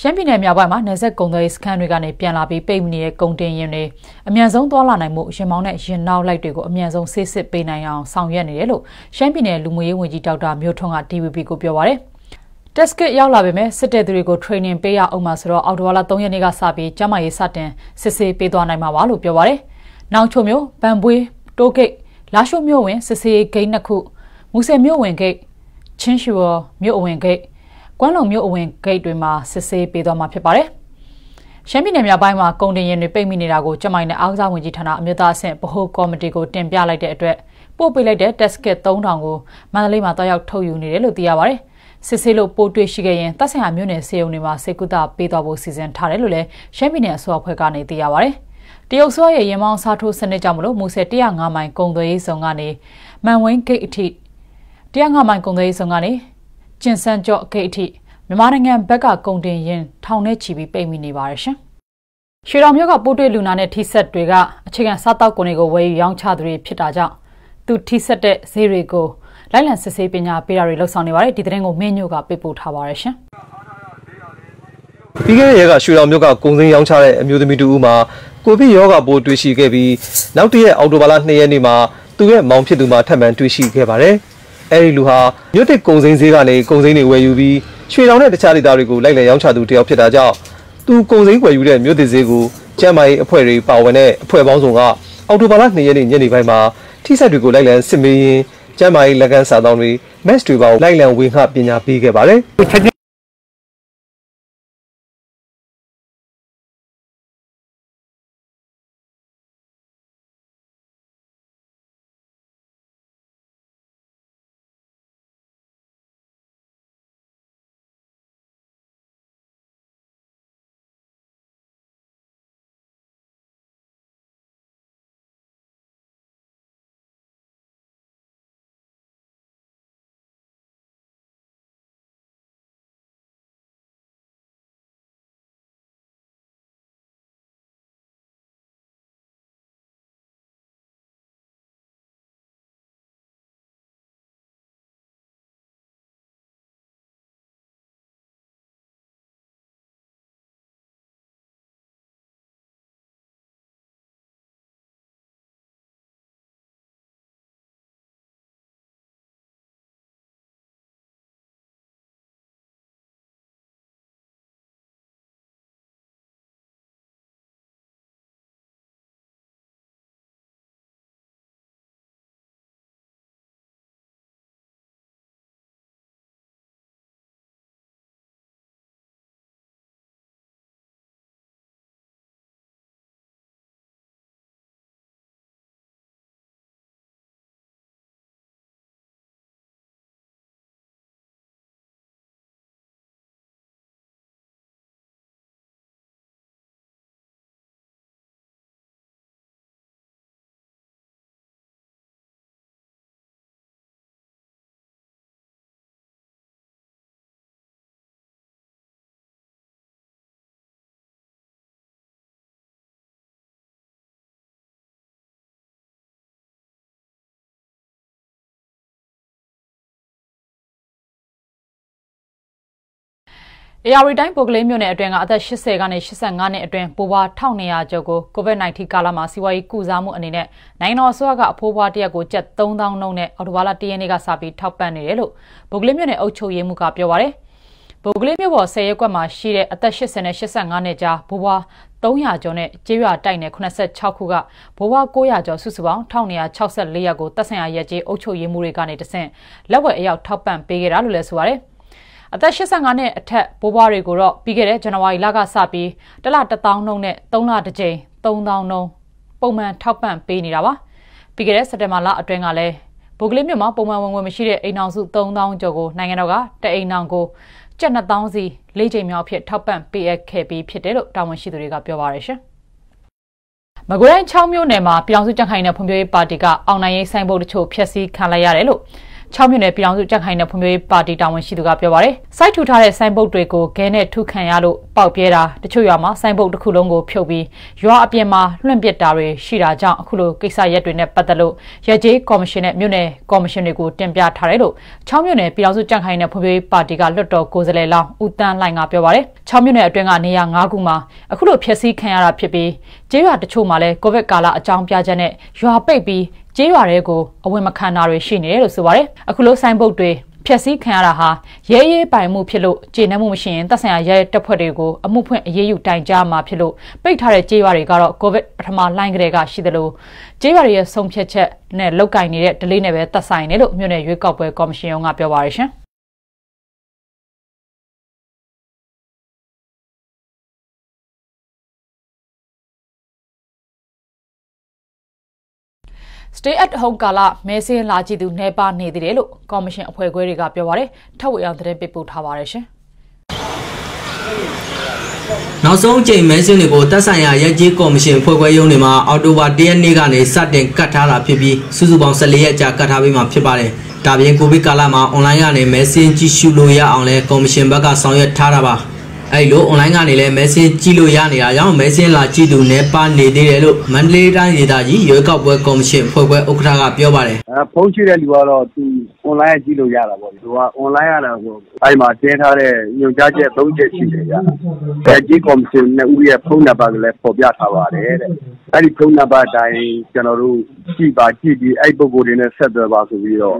ရှမ်းပြည်နယ်မြောက်ပိုင်းမှာနယ်စပ်ကုန်သွယ်ရေးစခန်းတွေကနေပြန်လာပြီးပိတ်မိနေတဲ့ကုန်တင်ရင်တွေအမြန်ဆုံးသွားလာနိုင်မှုရင်မောင်းနဲ့ရင်နောက်လိုက်တွေကိုအမြန်ဆုံးဆေးစစ်ပေးနိုင်အောင်ဆောင်ရွက်နေတယ်လို့ရှမ်းပြည်နယ်လူမှုရေးဝန်ကြီးဒေါက်တာမျိုးထွန်းက DVB ကိုပြောပါရယ်။ test kit ရောက်လာပေမဲ့စစ်တဲ့သူတွေကို training ပေးရအောင်မှာဆိုတော့အော်တိုဝါလာ3ရက်နေ့ကစပြီးကျမရေးစတင်စစ်ဆေးပေးသွားနိုင်မှာပါလို့ပြောပါရယ်။နောင်ချုံမျိုးဗန်ပွေးတိုးဂိတ်လာရှိုမျိုးဝင်စစ်ဆေးဂိတ်နှစ်ခုမူဆယ်မျိုးဝင်ဂိတ်ချင်းရှူမျိုးအဝင်ဂိတ် ကွမ်းလုံမြို့အဝင်ဂိတ်တွေမှာစစ်ဆေးပေးသွားမှာဖြစ်ပါတယ်။ရှမ်းပြည်နယ်မြောက်ပိုင်းမှာကုန်တင်ရင်တွေပိတ်မိနေတာကိုကျမိုင်းနဲ့အားကစားဝန်ကြီးဌာနအမျိုးသားအဆင့်ဗဟိုကော်မတီကိုတင်ပြလိုက်တဲ့အတွက်ပို့ပေးလိုက်တဲ့ test kit 3000ကိုမန္တလေးမှာတွားရောက်ထုတ်ယူနေတယ်လို့သိရပါတယ်။စစ်ဆေးလို့ပို့တွေ့ရှိခဲ့ရင်တပ်ဆိုင်ရာမြို့နယ်စေုံတွေမှာစေကုသပေးသွားဖို့စီစဉ်ထားတယ်လို့လည်းရှမ်းပြည်နယ်အစိုးရဖွဲ့ကနေသိရပါတယ်။တရုတ်ဆိုရဲ့ရင်မောင်းစားထိုးစနစ်ကြောင့်မလို့မူဆယ်105မိုင်ကုန်သွယ်ရေးဆောင်ကနေမန်ဝင်းဂိတ်အထိ105မိုင်ကုန်သွယ်ရေးဆောင်ကနေ ကျင်စန်းကြော့ဂိတ်အထိမြန်မာနိုင်ငံဘက်ကကုန်တင်ရင်ထောင်နဲ့ချီပြီးပိတ်မိနေပါတယ်ရှင်။ရွှေတော်မြို့ကပိုးတွေ့လူနာနဲ့ထိဆက်တွေကအခြေခံစားတောက်ကုန်တွေကိုဝယ်ယူရောင်းချသူတွေဖြစ်တာကြောင့်သူထိဆက်တဲ့ဈေးတွေကိုလိုက်လံစစ်ဆေးပညာပေးတာတွေလှုပ်ဆောင်နေပါတယ်ဒီသတင်းကိုမင်းညိုကပေးပို့ထားပါတယ်ရှင်။ပြီးခဲ့တဲ့ရက်ကရွှေတော်မြို့ကကုန်စည်ရောင်းချတဲ့အမျိုးသမီးတူဦးမှာကိုဗစ်ရောဂါပိုးတွေ့ရှိခဲ့ပြီးနောက်တရက်အောက်တိုဘာလ2ရက်နေ့မှာသူ့ရဲ့မောင်ဖြစ်သူမှာထပ်မံတွေ့ရှိခဲ့ပါတယ်။ အဲဒီလူဟာမြို့တစ်ကုံစိမ်းဈေးကနေကုံစိမ်းတွေဝယ်ယူပြီးရွှေတောင်နဲ့တခြားဒေသတွေကိုလိုက်လံရောင်းချသူတယောက်ဖြစ်တာကြောင့်သူကုံစိမ်းဝယ်ယူတဲ့မြို့တစ်ဈေးကိုကျမ်းမာရေးအဖွဲ့တွေပါဝင်တဲ့အဖွဲ့ပေါင်းစုံကအော်တိုဘာလ2ရက်နေ့ညနေပိုင်းမှာထိစက်တွေကိုလိုက်လံစစ်မေးရင်းကျမ်းမာရေးလက်ကန်စာတောင်းတွေ match တွေပါလိုက်လံဝင်ခပညာပေးခဲ့ပါတယ်။ AR တိုင်းပုဂ္ဂလေးမြို့နယ်အတွင်းကအသက်80ကနေ85နှစ်အတွင်းပိုးပွား1200ကျော်ကို COVID-19 ကာလမှာစီးပွားရေးကုစားမှုအနေနဲ့နိုင်ငံတော်အစိုးရကအဖိုးပွားတရက်ကိုကျပ်3000နှုန်းနဲ့အော်တိုဘာလ1ရက်နေ့ကစပြီးထောက်ပံ့နေတယ်လို့ပုဂ္ဂလေးမြို့နယ်အုပ်ချုပ်ရေးမှူးကပြောပါရယ်။ပုဂ္ဂလေးမြို့ပေါ်10ရက်ကွက်မှာရှိတဲ့အသက်80နဲ့85နှစ်ကြားဘိုးဘွား300ကျော်နဲ့ကျေးရွာတိုက်နယ်86ခုကဘိုးဘွား900ကျော်စုစုပေါင်း1264ရက်ကိုတပ်ဆိုင်ရာရက်ကျေးအုပ်ချုပ်ရေးမှုတွေကနေတဆင့်လက်ဝက်အရောက်ထောက်ပံ့ပေးခဲ့တာလို့လည်းဆိုပါတယ်။ အသက်85နှစ်အထက်ဘိုးဘွားတွေကိုတော့ပြီးခဲ့တဲ့ဇန်နဝါရီလကစပြီးတလ1000နှုန်းနဲ့3လတစ်ကြိမ်3000နှုန်းပုံမှန်ထောက်ပံ့ပေးနေတာပါ။ပြီးခဲ့တဲ့စက်တင်ဘာလအတွင်းကလည်းဘိုကလေးမြို့မှာပုံမှန်ဝင်ဝင်မရှိတဲ့အိမ်အောင်စု3000ကျော်ကိုနိုင်ငံတော်ကတအိမ်အောင်ကိုကျပ်2000စီလေးချိန်မြောက်ဖြစ်ထောက်ပံ့ပေးအပ်ခဲ့ပြီးဖြစ်တယ်လို့တာဝန်ရှိသူတွေကပြောပါရရှင်။မကွေးတိုင်း6မြို့နယ်မှာပြည်အောင်စုကြံ့ခိုင်တဲ့ဖွံ့ဖြိုးရေးပါတီကအောင်နိုင်ရေးဆိုင်ဘုတ်တချို့ဖျက်ဆီးခံလိုက်ရတယ်လို့ 6မြို့နယ်ပြည်အောင်စုကြံ့ခိုင်တဲ့ဖွံ့ဖြိုးရေးပါတီတာဝန်ရှိသူကပြောပါရယ်စိုက်ထူထားတဲ့ဆိုင်ဘုတ်တွေကိုဂဲနဲ့ထုခံရလို့ပေါက်ပြဲတာတချို့ရွာမှာဆိုင်ဘုတ်တစ်ခုလုံးကိုဖြုတ်ပြီးရွာအပြင်မှာလွှင့်ပစ်တာတွေရှိတာကြောင့်အခုလိုကိစ္စရက်တွေနဲ့ပတ်သက်လို့ရကြေးကော်မရှင်နဲ့မြို့နယ်ကော်မရှင်တွေကိုတင်ပြထားတယ်လို့6မြို့နယ်ပြည်အောင်စုကြံ့ခိုင်တဲ့ဖွံ့ဖြိုးရေးပါတီကလွှတ်တော်ကိုယ်စားလှယ်လောင်းဦးတန်းလှိုင်ကပြောပါရယ်6မြို့နယ်အတွင်းကနေရာ9ခုမှာအခုလိုဖျက်ဆီးခံရတာဖြစ်ပြီးကျေးရွာတချို့မှာလည်းကိုဗစ်ကာလအကြောင်းပြချက်နဲ့ရွာပိတ်ပြီး ကျေးရွာတွေကိုအဝင်မခံတာတွေရှိနေတယ်လို့ဆိုပါတယ်အခုလိုဆိုင်ဘုတ်တွေဖြက်စီးခံရတာဟာရဲရဲပိုင်မှုဖြစ်လို့ကျေနပ်မှုမရှိရင်တပ်ဆိုင်ရာရဲတပ်ဖွဲ့တွေကိုအမှုဖွင့်အရေးယူတိုင်ကြားမှာဖြစ်လို့ပိတ်ထားတဲ့ကျေးရွာတွေကတော့ကိုဗစ်ပထမလိုင်းကလေးကရှိတယ်လို့ကျေးရွာတွေရဲ့ဆုံးဖြတ်ချက်နဲ့လောက်ကင်နေတဲ့ delay နဲ့ပဲသက်ဆိုင်တယ်လို့မြို့နယ်ရွေးကောက်ပွဲကော်မရှင်ရုံးကပြောပါရရှင်။ stay at home ကာလမဲစင်းလာကြည့်သူနှဲပါနေသေးတယ်လို့ကော်မရှင်အဖွဲ့ခွဲတွေကပြောပါတယ်ထပ်ဝေအောင်သတင်းပေးပို့ထားပါတယ်ရှင်နောက်ဆုံးအကြိမ်မဲစင်းတွေကိုတပ်ဆိုင်ရာရက်ကြီးကော်မရှင်ဖွဲ့ခွဲရုံးတွေမှာအော်တိုဘာ၁ရက်နေ့ကနေစတင်ကတ်ထားတာဖြစ်ပြီးစုစုပေါင်း14ရက်ကြာကတ်ထားပြီးမှဖြစ်ပါတယ်။ဒါပြင်ကိုဗစ်ကာလမှာအွန်လိုင်းကနေမဲစင်းကြည့်ရှုလို့ရအောင်လဲကော်မရှင်ဘက်ကဆောင်ရွက်ထားတာပါ။ အဲ့လို online ကနေလည်း message ကြည့်လို့ရနေတာကြောင့် message လာကြည့်သူနဲ့ပါနေသေးတယ်လို့မန္တလေးတိုင်းဒေသကြီးရွေးကောက်ပွဲကော်မရှင်ဖွဲ့ခွဲဥက္ကဋ္ဌကပြောပါတယ်အဲဖုန်းရှိတဲ့လူကတော့သူ online ကြည့်လို့ရတာပေါ့သူက online ရတာကိုအဲ့မှာတင်းထားတဲ့ညွှန်ကြားချက်၃ချက်ရှိတယ်ကြာအဲကြီးကော်မရှင်နဲ့ဦးရဲ့ဖုန်းနံပါတ်ကလည်းပေါ်ပြထားပါတယ်တဲ့အဲ့ဒီဖုန်းနံပါတ်တိုင်းကျွန်တော်တို့ကြည့်ပါကြည့်ပြီးအဲ့ပုဂ္ဂိုလ်တွေနဲ့ဆက်သွယ်ပါဆိုပြီးတော့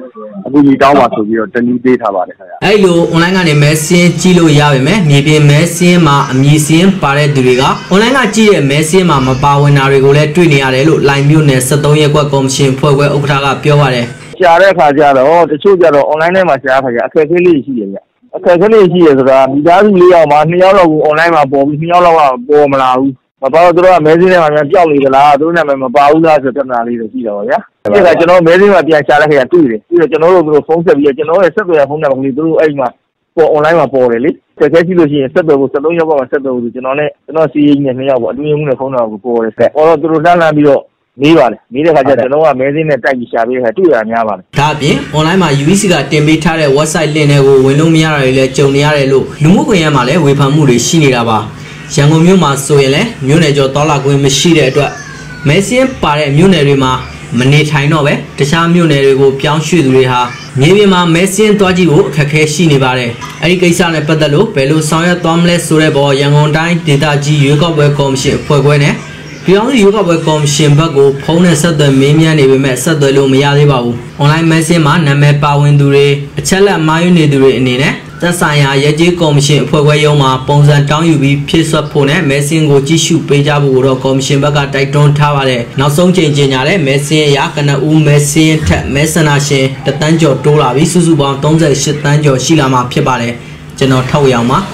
အခုညီတောင်းပါဆိုပြီးတော့တနည်းပေးထားပါတယ်ခင်ဗျအဲ့လို online ကနေ message ကြည့်လို့ရပါမယ်မြေပြင် message မှာအမည်စင်းပါတဲ့သူတွေက online ကကြည့်တဲ့ message မှာမပါဝင်တာတွေကိုလည်းတွေ့နေရတယ်လို့ line မြို့နယ်73ရက်ကွက်ကော်မရှင်ဖွဲ့ခွဲဥက္ကဋ္ဌကပြောပါတယ် ရှာတဲ့ခါကျတော့တချို့ကျတော့ online ထဲမှာရှာတဲ့ခါကျအခက်အခဲလေးရှိတယ်ဗျအခက်အခဲလေးရှိရဆိုတာမိသားစုလေးယောက်မှာနှစ်ယောက်လောက်ကို online မှာပေါ်ပြီးနှစ်ယောက်လောက်ကပေါ်မလာဘူးမပါတော့သူတို့ကမဲစင်းထဲမှာပြန်ပျောက်နေသလားသူတို့နာမည်မပါဘူးလားဆိုပြဿနာလေးတွေရှိတော့ဗျာအဲ့ဒါကျွန်တော်မဲစင်းမှာပြန်ရှာတဲ့ခါကျတွေ့တယ်ပြီးတော့ကျွန်တော်တို့သူတို့ဖုန်းဆက်ပြီးကျွန်တော်ရဲ့ဆက်သွယ်ဖုန်းနံပါတ်ကလေးသူတို့အဲ့မှာပေါ် online မှာပေါ်တယ်လေတကယ်ရှိလို့ရှိရင်ဆက်သွယ်ဖို့73ယောက်ကမှဆက်သွယ်ဖို့ကျွန်တော်နဲ့ကျွန်တော်စီးရင်နဲ့နှစ်ယောက်ပေါ့အတွင်းမှုနဲ့ဖုန်းနံပါတ်ကိုပေါ်တယ်ဆက်ဟောတော့သူတို့လှမ်းလှမ်းပြီးတော့ မေးပါလေမေးတဲ့ခါကျကျွန်တော်ကမဲစင်းနဲ့တိုက်ပြီးရှာပေးတဲ့ခါတွေ့ရများပါလေဒါအပြင် online မှာ UEC ကတင်ပေးထားတဲ့ website link တွေကိုဝင်လို့မရတာတွေလည်းကြုံနေရတယ်လို့လူမှုကွန်ရက်မှာလည်းဝေဖန်မှုတွေရှိနေတာပါရန်ကုန်မြို့မှာဆိုရင်လည်းမြို့နယ်ကျော်တော်လာခွင့်မရှိတဲ့အတွက်မဲစင်းပါတဲ့မြို့နယ်တွေမှာမနေထိုင်တော့ပဲတခြားမြို့နယ်တွေကိုပြောင်းရွှေ့သူတွေဟာမြေပြင်မှာမဲစင်းသွားကြည့်ဖို့အခက်အခဲရှိနေပါတယ်။အဲဒီကိစ္စနဲ့ပတ်သက်လို့ဘယ်လိုဆောင်ရွက်သွားမလဲဆိုတဲ့ပေါ်ရန်ကုန်တိုင်းဒေသကြီးရွေးကောက်ပွဲကော်မရှင်အဖွဲ့ခွဲနဲ့ ပြည်အောင်စုရွေးကောက်ပွဲကော်မရှင်ဘက်ကိုဖုန်းနဲ့ဆက်သွယ်မေးမြန်းနေပေမဲ့ဆက်သွယ်လို့မရသေးပါဘူး။ online message မှာနာမည်ပါဝင်သူတွေအချက်လက်မှားယွင်းနေသူတွေအနေနဲ့သက်ဆိုင်ရာရဲကြီးကော်မရှင်အဖွဲ့ခွဲရုံးမှာပုံစံတောင်းယူပြီးဖြည့်ဆွတ်ဖို့နဲ့မဲဆင်းကိုကြည့်ရှုပေးကြဖို့တော့ကော်မရှင်ဘက်ကတိုက်တွန်းထားပါတယ်။နောက်ဆုံးချိန်ကျင်ညာတဲ့မဲဆင်းအရာကနဦးမဲဆင်းထက်မဲဆန္ဒရှင်တသန်းကျော်တိုးလာပြီးစုစုပေါင်း38တန်းကျော်ရှိလာမှာဖြစ်ပါတယ်။ကျွန်တော်ထောက်ရအောင်ပါ။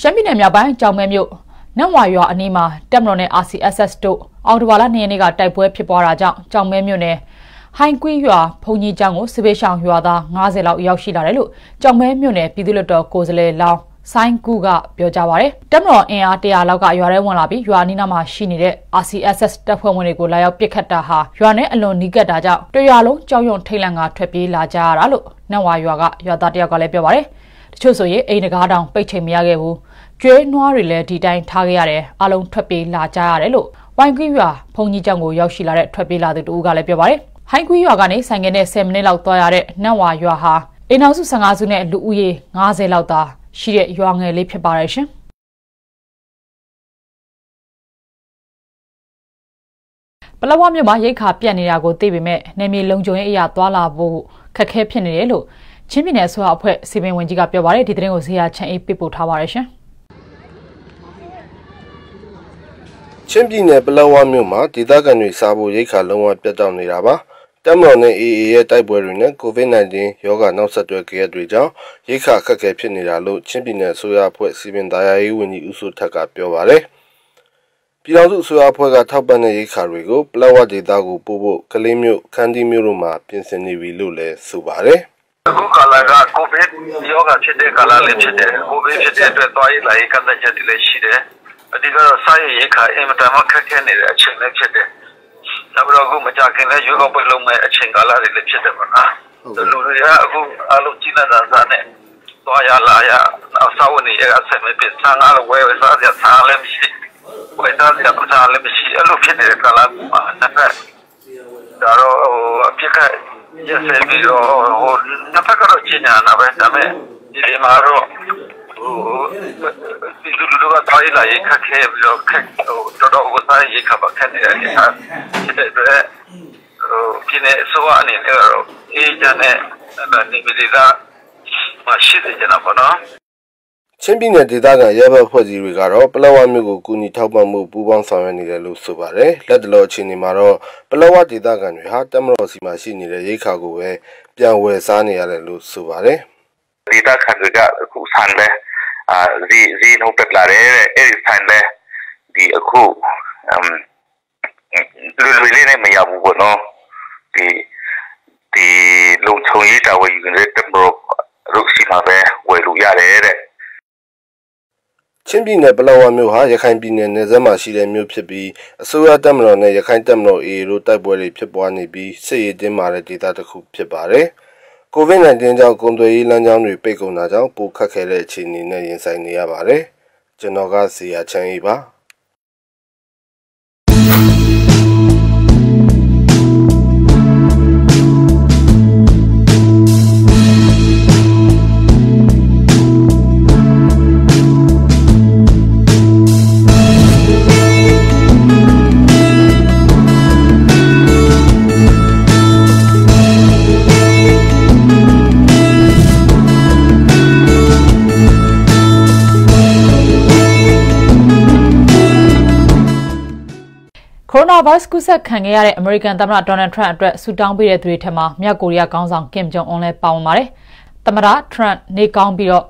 ရှမ်းပြည်နယ်မြောက်ပိုင်းကြောင်မဲမြို့ နတ်ဝါရွာအနီးမှာတက်မတော်နဲ့ RCSS တို့အော်တိုဘာလ2ရက်နေ့ကတိုက်ပွဲဖြစ်ပွားတာကြောင့်ကြောင်မဲမြို့နယ်ဟိုင်ကွီရွာဘုံကြီးကျောင်းကိုစစ်ပေးဆောင်ရွာသား90လောက်ရောက်ရှိလာတယ်လို့ကြောင်မဲမြို့နယ်ပြည်သူ့လွှတ်တော်ကိုယ်စားလှယ်လောင်းဆိုင်းကူကပြောကြားပါရယ်တက်မတော်အင်အား100လောက်ကရွာထဲဝင်လာပြီးရွာနီးနားမှာရှိနေတဲ့ RCSS တပ်ဖွဲ့ဝင်တွေကိုလာရောက်ပစ်ခတ်တာဟာရွာနဲ့အလွန်နီးကပ်တာကြောင့်တရွာလုံးကြောက်ရွံ့ထိတ်လန့်ကထွက်ပြေးလာကြရတာလို့နတ်ဝါရွာကရွာသားတယောက်ကလည်းပြောပါရယ်တချို့ဆိုရင်အိမ်တကားတောင်ပိတ်ချိန်မရခဲ့ဘူး ကျွေးနွားတွေလည်းဒီတိုင်းထားခဲ့ရတယ်အလုံးထွက်ပြေးလာကြရတယ်လို့ဝိုင်ကွီရွာဘုံကြီးကျောင်းကိုရောက်ရှိလာတဲ့ထွက်ပြေးလာသူတူကလည်းပြောပါတယ်ဟိုင်ကွီရွာကနေဆိုင်ငယ်နဲ့10မိနစ်လောက်သွားရတဲ့နတ်ဝါရွာဟာအိမ်နောက်စု15စုနဲ့လူဦးရေ90လောက်သာရှိတဲ့ရွာငယ်လေးဖြစ်ပါတယ်ရှင်။ပလဝမြို့မှာရိတ်ခါပြက်နေတာကိုသိပေမဲ့နေမြေလုံခြုံရေးအရာသွားလာဖို့ခက်ခဲဖြစ်နေတယ်လို့ချင်းပြည်နယ်အစိုးရအဖွဲ့စီပင်ဝင်ကြီးကပြောပါတယ်ဒီသတင်းကိုဇေယျချန်အေးပြပို့ထားပါတယ်ရှင် ချင်းပြည်နယ်ပလောဝမြို့မှာဒေသခံတွေစားဖို့ရိတ်ခါလုံးဝပြတ်တောက်နေတာပါတမတော်နဲ့ AA ရဲ့တိုက်ပွဲတွေနဲ့ COVID-19 ရောဂါနောက်ဆက်တွဲကြရတွေကြောင့်ရိတ်ခါခက်ခဲဖြစ်နေတာလို့ချင်းပြည်နယ်အစိုးရအဖွဲ့စီပင်သားရေးဝန်ကြီးဦးစိုးထက်ကပြောပါတယ်ပြည်ထောင်စုအစိုးရအဖွဲ့ကထောက်ပံ့တဲ့ရိတ်ခါတွေကိုပလောဝဒေသကိုပို့ဖို့ကလေးမျိုးခန်းတီမျိုးတို့မှာပြင်ဆင်နေပြီလို့လည်းဆိုပါတယ်အခုကာလကကိုဗစ်ရောဂါဖြစ်တဲ့ကာလလေးဖြစ်တယ်ကိုဗစ်ဖြစ်တဲ့အတွက်သွားရလာရေးကန့်သတ်ချက်တွေလည်းရှိတယ် အဓိကတော့စားရရိတ်ခါအင်မတန်မှခက်ခဲနေတဲ့အချိန်လည်းဖြစ်တယ်နောက်ပြီးတော့အခုမကြခင်လည်းရွေးကောက်ပွဲလုပ်မဲ့အချိန်ကာလတွေလည်းဖြစ်တယ်ပေါ့နော်လူတွေကအခုအလုံးကြီးနေတာစားနေသွားရလာရနောက်စားဝင်ရအဆက်မဖြစ်ဆန်းအားဝဲဝဲစားရဆန်းလည်းမရှိဝဲစားရပစားလည်းမရှိအဲ့လိုဖြစ်နေတဲ့ကာလမှာနှစ်ဖက်ဒါတော့အပြစ်ကရစပြီးတော့ဟိုနှစ်ဖက်ကတော့ကျညာနာပဲဒါပေမဲ့ဒီမှာတော့ ဟိုဒီလူလူကတိုင်းလာရခက်ခဲပြီးတော့ခက်ဟိုတော်တော်ဝစားရခက်ပါခက်နေတယ်ဟာဖြစ်တဲ့အတွက်ဟိုပြင်းနေဆိုအနေနဲ့တော့အေးချမ်းတဲ့နေပြည်တော်မရှိတဲ့ကျွန်တော်ပေါ့နော်ချင်းပြည်နယ်ဒေသခံရဲဘက်ဖွဲ့စည်းတွေကတော့ပလောဝမြို့ကိုကူညီထောက်ပံ့မှုပူးပေါင်းဆောင်ရွက်နေတယ်လို့ဆိုပါတယ်လက်တလောအခြေအနေမှာတော့ပလောဝဒေသခံတွေဟာတမတော်စီမှာရှိနေတဲ့ရိတ်ခါကိုပဲပြန်ဝယ်စားနေရတယ်လို့ဆိုပါတယ်ဒေသခံတွေကအခုဆန်လဲ အာဇီဇီနှုတ်တက်လာတယ်အဲ့ဒီဆန်လဲဒီအခုအမ်လူလူလေးနဲ့မရဘူးပေါ့နော်ဒီဒီလုံချုံရေးတာဝယ်ယူနေတဲ့တမတော်ရုပ်စီမှာပဲဝယ်လို့ရတယ်တဲ့ချင်းပြည်နယ်ပလောဝမြို့ဟာရခိုင်ပြည်နယ်နယ်စပ်မှာရှိတဲ့မြို့ဖြစ်ပြီးအစိုးရတပ်မတော်နဲ့ရခိုင်တပ်မတော် AA တို့တိုက်ပွဲတွေဖြစ်ပွားနေပြီးစစ်ရေးတင်းမာတဲ့ဒေသတစ်ခုဖြစ်ပါတယ်။ COVID-19 ကြောင့်ကုန်သွယ်ရေးလမ်းကြောင်းတွေပိတ်ကုန်တာကြောင့်ပိုခက်ခဲတဲ့အခြေအနေနဲ့ရင်ဆိုင်နေရပါတယ်။ကျွန်တော်ကစီယာချမ်းအေးပါ။ ဗိုင်းရပ်စ်ကူးစက်ခံခဲ့ရတဲ့အမေရိကန်သမ္မတဒေါ်နယ်ထရန့်အတွက်ဆူတောင်းပေးတဲ့သူတွေထက်မှာမြောက်ကိုရီးယားခေါင်းဆောင်ကင်ဂျုံအွန်လည်းပါဝင်ပါတယ်။သမ္မတထရန့်နေကောင်းပြီးတော့